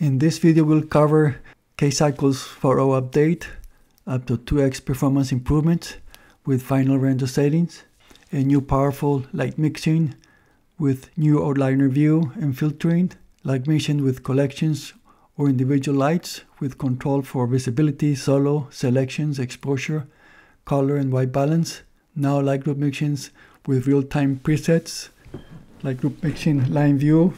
In this video we'll cover K-Cycles 4.0 update up to 2x performance improvements with final render settings, a new powerful light mixing with new outliner view and filtering, light mixing with collections or individual lights with control for visibility, solo, selections, exposure, color and white balance. Now light group mixings with real-time presets, light group mixing line view.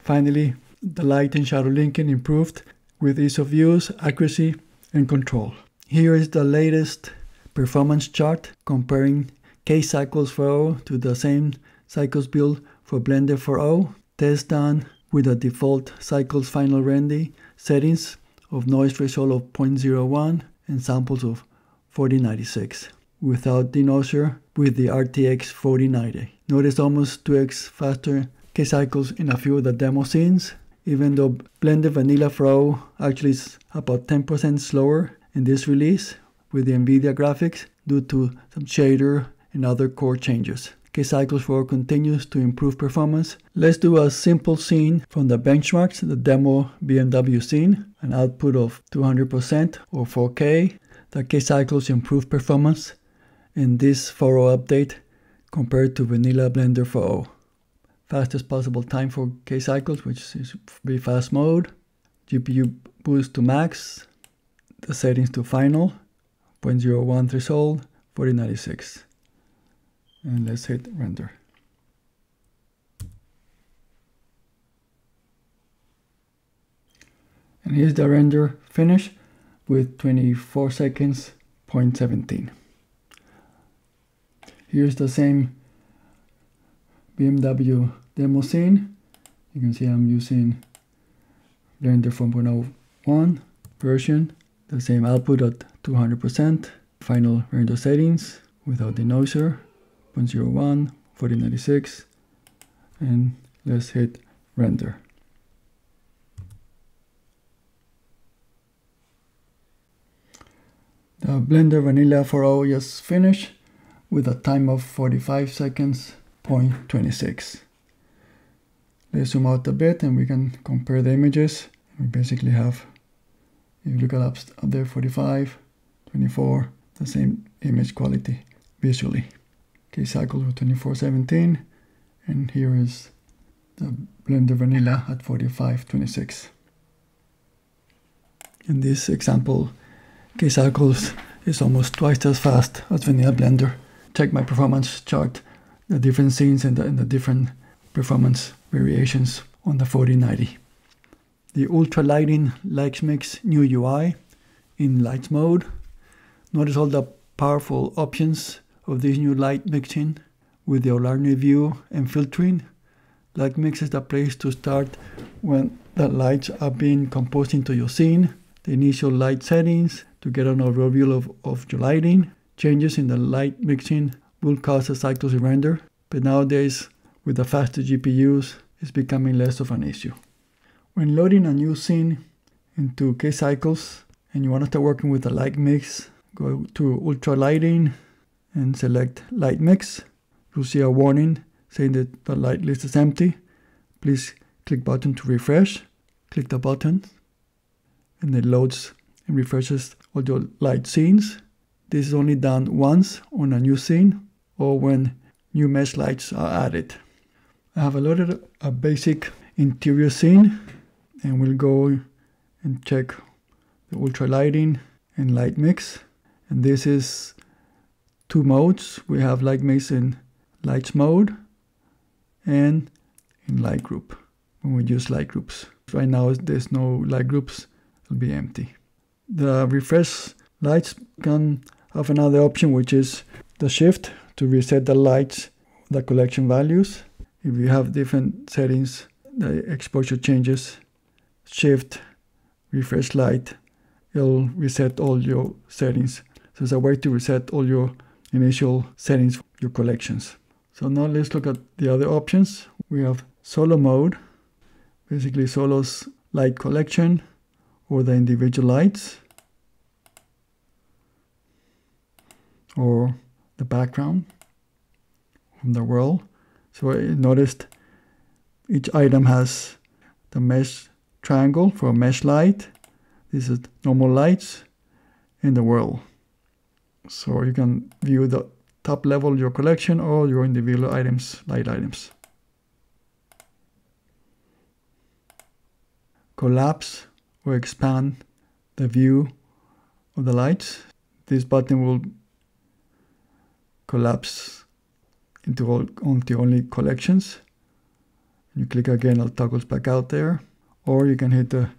Finally, the light and shadow linking improved with ease of use, accuracy, and control. Here is the latest performance chart comparing K-Cycles 4.0 to the same Cycles build for Blender 4.0. Test done with the default Cycles final render settings of noise threshold of 0.01 and samples of 4096 without denoiser with the RTX 4090. Notice almost 2x faster K-Cycles in a few of the demo scenes even though Blender Vanilla Pro actually is about 10% slower in this release with the NVIDIA graphics due to some shader and other core changes. K-Cycles 4 continues to improve performance. Let's do a simple scene from the benchmarks, the demo BMW scene, an output of 200% or 4K. The K-Cycles improve performance in this 4.0 update compared to Vanilla Blender 4.0 fastest possible time for K cycles, which is very fast mode. GPU boost to max, the settings to final, 0.01 threshold, 4096. And let's hit render. And here's the render finish with 24 seconds, 0.17. Here's the same BMW demo scene. You can see I'm using Blender 4.01 version, the same output at 200%, final render settings without denoiser, 0.01, 4096, and let's hit render. The Blender Vanilla 4.0 just finished with a time of 45 seconds, 0.26. Let's zoom out a bit and we can compare the images. We basically have, if you look at up, up there, 45, 24, the same image quality visually. K-Cycles with 2417, and here is the Blender Vanilla at 4526. In this example, K-Cycles is almost twice as fast as Vanilla Blender. Check my performance chart, the different scenes and the, and the different performance variations on the 4090. The ultra lighting light mix new UI in light mode. Notice all the powerful options of this new light mixing with the Outliner view and filtering. Light mix is the place to start when the lights are being composed into your scene. The initial light settings to get an overview of, of your lighting. Changes in the light mixing will cause a cycle to render, but nowadays with the faster GPUs is becoming less of an issue. When loading a new scene into K-Cycles and you want to start working with a light mix, go to ultra lighting and select light mix. You'll see a warning saying that the light list is empty. Please click button to refresh. Click the button and it loads and refreshes all your light scenes. This is only done once on a new scene or when new mesh lights are added. I have loaded a basic interior scene and we'll go and check the ultra lighting and light mix. And this is two modes. We have light mix in lights mode and in light group when we use light groups. Right now there's no light groups, it'll be empty. The refresh lights can have another option which is the shift to reset the lights, the collection values if you have different settings, the exposure changes, shift, refresh light, it'll reset all your settings. So it's a way to reset all your initial settings, for your collections. So now let's look at the other options. We have solo mode, basically solo's light collection or the individual lights or the background from the world. So I noticed each item has the mesh triangle for mesh light. This is normal lights in the world. So you can view the top level your collection or your individual items, light items. Collapse or expand the view of the lights. This button will collapse into all onto only collections. You click again, it toggles back out there. Or you can hit the,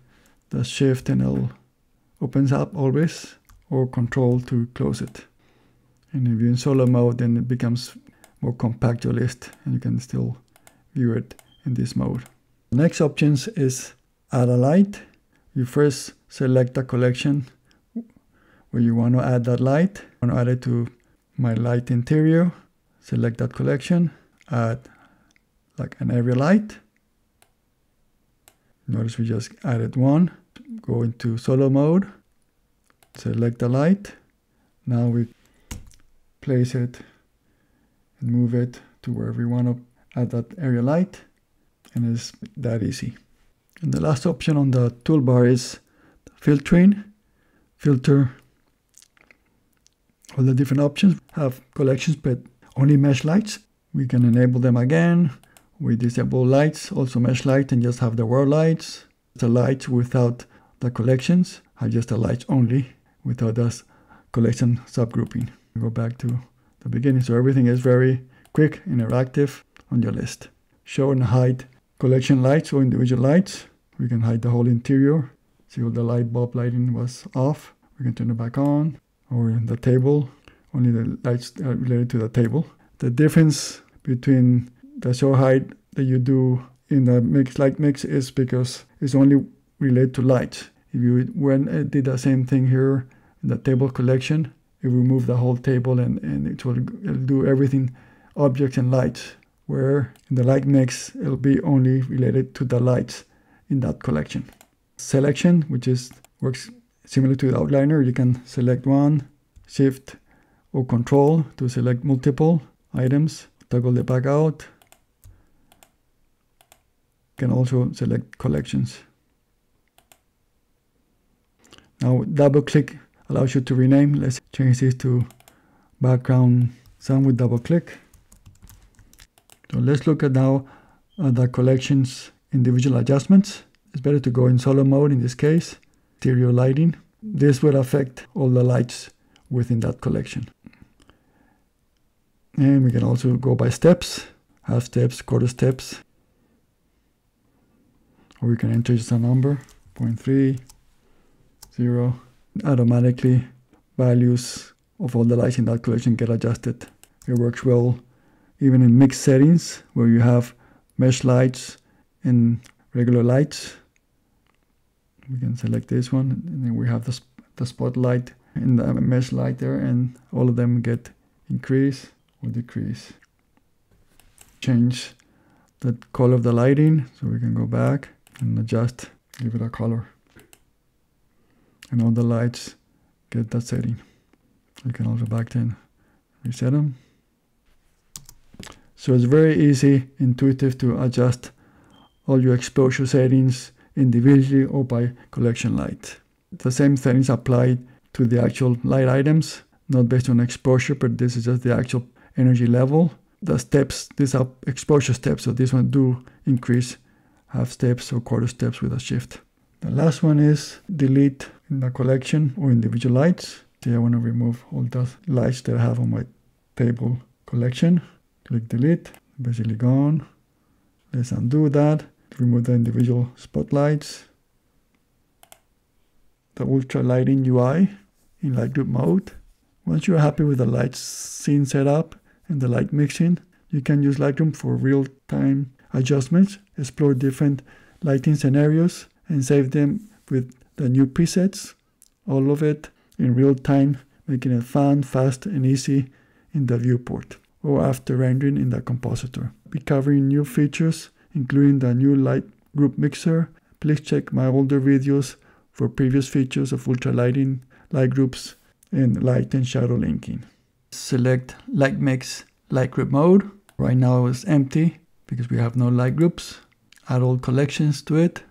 the shift and it'll opens up always or control to close it. And if you're in solo mode, then it becomes more compact your list and you can still view it in this mode. The next options is add a light. You first select a collection where you want to add that light. I want to add it to my light interior. Select that collection, add like an area light. Notice we just added one. Go into solo mode, select the light. Now we place it and move it to wherever we want to add that area light. And it's that easy. And the last option on the toolbar is filtering. Filter all the different options have collections but only mesh lights. We can enable them again we disable lights, also mesh light, and just have the world lights. The lights without the collections are just the lights only without this collection subgrouping. Go back to the beginning. So everything is very quick, interactive on your list. Show and hide collection lights or individual lights. We can hide the whole interior. See all the light bulb lighting was off. We can turn it back on. Or the table, only the lights are related to the table. The difference between the show height that you do in the mix light mix is because it's only related to light. If you when it did the same thing here in the table collection, it will move the whole table and, and it will do everything objects and lights. Where in the light mix it'll be only related to the lights in that collection. Selection, which is works similar to the outliner, you can select one, shift or control to select multiple items, toggle the back out, can also select collections. Now double click allows you to rename. Let's change this to background sound with double click. So let's look at now the collections individual adjustments. It's better to go in solo mode in this case, stereo lighting. This will affect all the lights within that collection. And we can also go by steps, half steps, quarter steps, or we can enter just a number 0.3 0 automatically values of all the lights in that collection get adjusted. It works well even in mixed settings where you have mesh lights and regular lights. We can select this one and then we have the, the spotlight and the mesh light there and all of them get increase or decrease change the color of the lighting so we can go back and adjust, give it a color. And all the lights get that setting. You can also back then reset them. So it's very easy, intuitive to adjust all your exposure settings individually or by collection light. The same settings apply to the actual light items, not based on exposure, but this is just the actual energy level. The steps, these are exposure steps, so this one do increase half steps or quarter steps with a shift. The last one is delete in the collection or individual lights. See, I want to remove all the lights that I have on my table collection. Click delete, basically gone. Let's undo that. Remove the individual spotlights. The ultra lighting UI in light group mode. Once you're happy with the light scene setup and the light mixing, you can use light group for real-time adjustments, explore different lighting scenarios, and save them with the new presets. All of it in real time, making it fun, fast, and easy in the viewport or after rendering in the compositor. Be covering new features, including the new light group mixer. Please check my older videos for previous features of ultra lighting, light groups, and light and shadow linking. Select light mix light group mode. Right now it's empty because we have no light groups. Add all collections to it.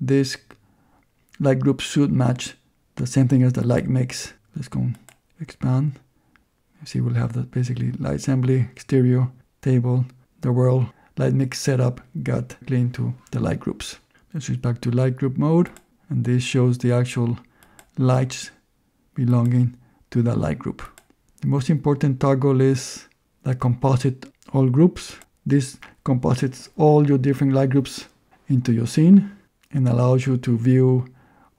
this light group should match the same thing as the light mix. Let's go expand. You see we'll have the basically light assembly, exterior, table, the world, light mix setup got linked to the light groups. Let's switch back to light group mode and this shows the actual lights belonging to the light group. The most important toggle is the composite all groups. This composites all your different light groups into your scene and allows you to view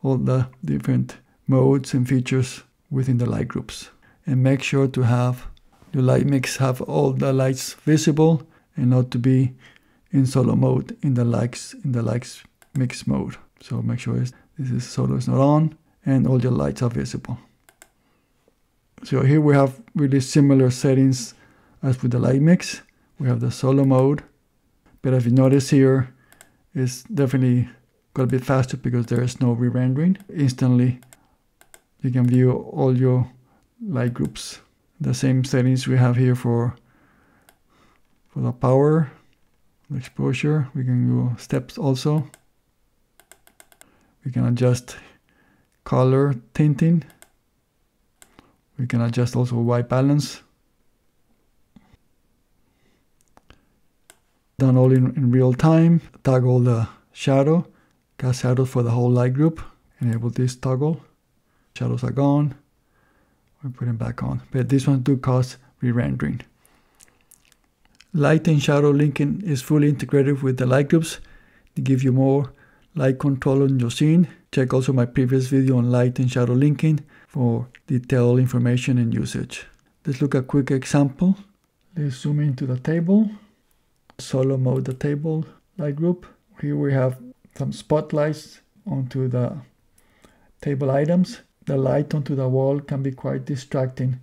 all the different modes and features within the light groups. And make sure to have your light mix have all the lights visible and not to be in solo mode in the lights in the lights mix mode. So make sure this is solo is not on and all your lights are visible. So here we have really similar settings as with the light mix. We have the solo mode, but if you notice here, it's definitely got a bit faster because there is no re-rendering. Instantly, you can view all your light groups. The same settings we have here for for the power, the exposure. We can do steps also. We can adjust color tinting. We can adjust also white balance. Done all in, in real time. Toggle the shadow. Cast shadows for the whole light group. Enable this toggle. Shadows are gone. We put them back on. But this one do cause re-rendering. Light and shadow linking is fully integrated with the light groups to give you more light control on your scene. Check also my previous video on light and shadow linking for detailed information and usage. Let's look at a quick example. Let's zoom into the table. Solo mode the table light group. Here we have some spotlights onto the table items. The light onto the wall can be quite distracting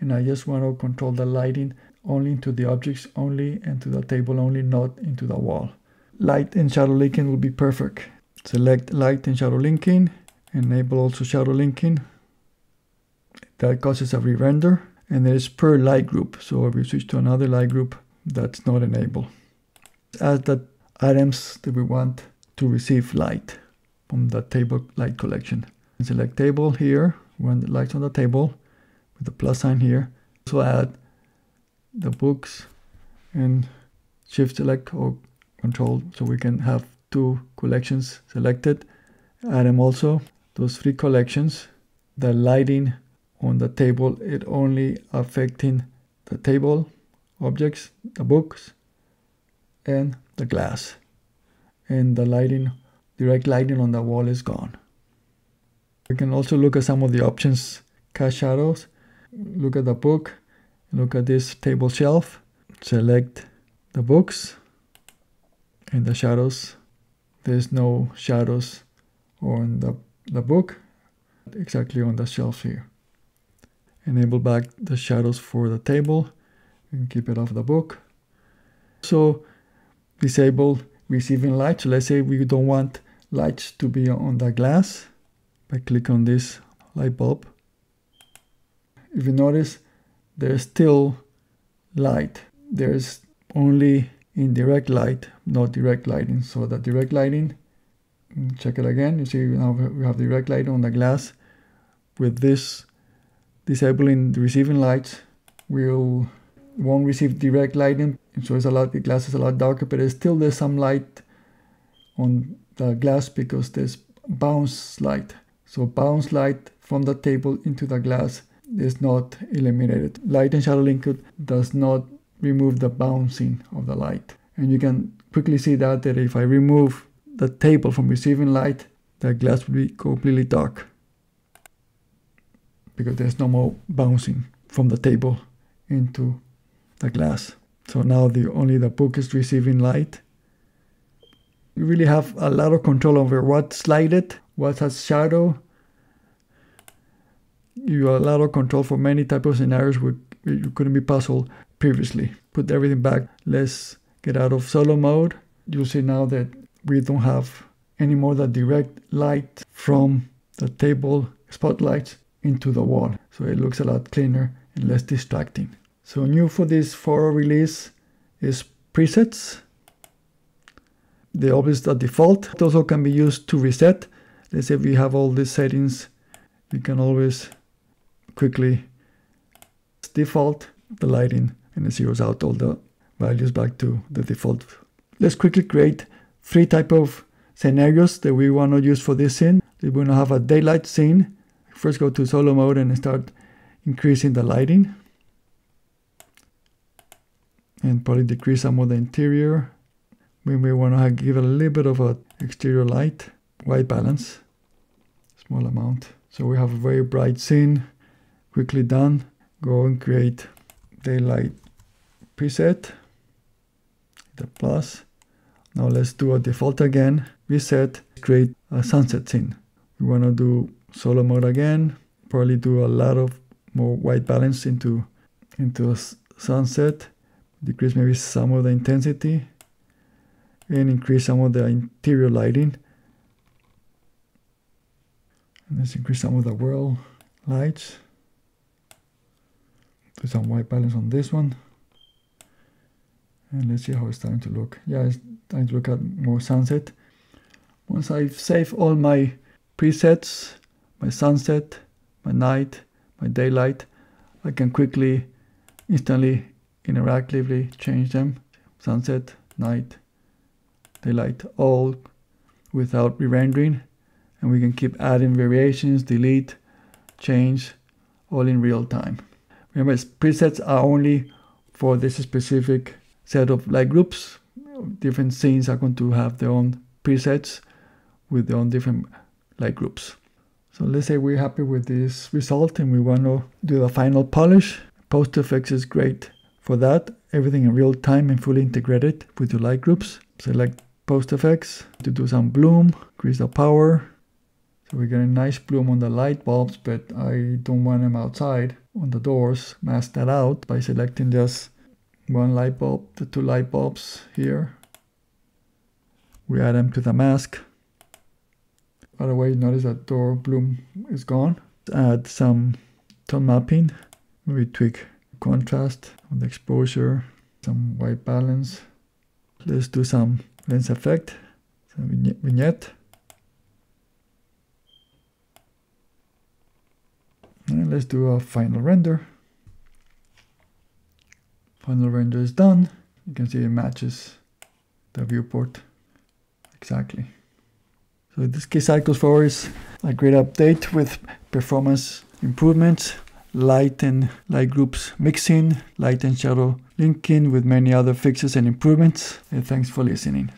and I just want to control the lighting only into the objects only and to the table only, not into the wall. Light and shadow linking will be perfect. Select light and shadow linking, enable also shadow linking. That causes a re-render and there is per light group. So if we switch to another light group, that's not enabled. Add the items that we want to receive light from the table light collection. Select table here, when the lights on the table with the plus sign here. So add the books and shift select or control so we can have two collections selected. Add them also those three collections the lighting on the table it only affecting the table objects the books and the glass. And the lighting direct lighting on the wall is gone. We can also look at some of the options. Cast shadows look at the book look at this table shelf select the books and the shadows there's no shadows on the, the book exactly on the shelf here. Enable back the shadows for the table and keep it off the book. So disable receiving light. So let's say we don't want lights to be on the glass I click on this light bulb. If you notice there's still light. There's only indirect light, not direct lighting. So the direct lighting, mm, check it again. You see now we have direct light on the glass. With this disabling the receiving lights, we'll won't receive direct lighting. So it's a lot the glass is a lot darker, but still there's some light on the glass because there's bounce light. So bounce light from the table into the glass is not eliminated. Light and shadow link does not remove the bouncing of the light. And you can quickly see that, that if I remove the table from receiving light, the glass will be completely dark because there's no more bouncing from the table into the glass. So now the only the book is receiving light. You really have a lot of control over what's lighted, what has shadow, you have a lot of control for many type of scenarios you couldn't be puzzled previously. Put everything back. Let's get out of solo mode. You'll see now that we don't have any more that direct light from the table spotlights into the wall. So it looks a lot cleaner and less distracting. So new for this 4 release is presets. they always are default. It also can be used to reset. Let's say we have all these settings, we can always quickly default the lighting and it zeroes out all the values back to the default. Let's quickly create three type of scenarios that we want to use for this scene. We want to have a daylight scene. First go to solo mode and start increasing the lighting. And probably decrease some of the interior. We may want to give a little bit of a exterior light, white balance, small amount. So we have a very bright scene, quickly done. Go and create daylight preset, the plus. Now let's do a default again, reset, create a sunset scene. We want to do solo mode again, probably do a lot of more white balance into, into a sunset, decrease maybe some of the intensity, and increase some of the interior lighting. And let's increase some of the world lights. Do some white balance on this one. And let's see how it's starting to look. Yeah, it's starting to look at more sunset. Once I've saved all my presets, my sunset, my night, my daylight, I can quickly, instantly, interactively change them. Sunset, night, daylight, all without re-rendering. And we can keep adding variations, delete, change, all in real time. Remember, presets are only for this specific set of light groups. Different scenes are going to have their own presets with their own different light groups. So let's say we're happy with this result and we want to do the final polish. Post effects is great for that. Everything in real time and fully integrated with your light groups. Select post effects to do some bloom, increase the power. So we get a nice bloom on the light bulbs, but I don't want them outside on the doors. Mask that out by selecting just one light bulb, the two light bulbs here. We add them to the mask. By the way, notice that door bloom is gone. Add some tone mapping, maybe tweak contrast on the exposure, some white balance. Let's do some lens effect, some vignette. And let's do a final render. Final render is done. You can see it matches the viewport exactly. So in this case, Cycles 4 is a great update with performance improvements, light and light groups mixing, light and shadow linking with many other fixes and improvements. And thanks for listening.